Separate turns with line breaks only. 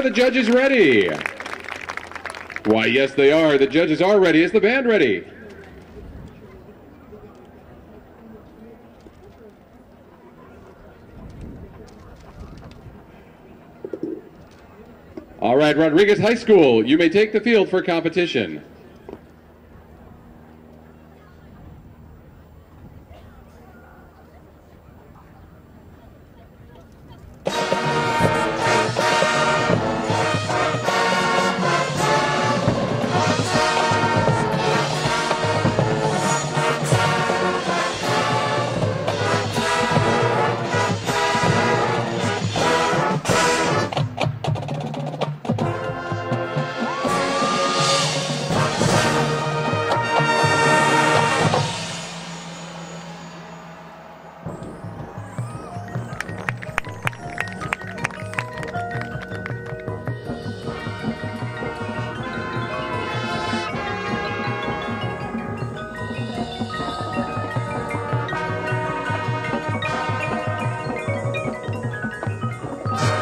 Are the judges ready? Why, yes, they are. The judges are ready. Is the band ready? All right, Rodriguez High School, you may take the field for competition. Bye.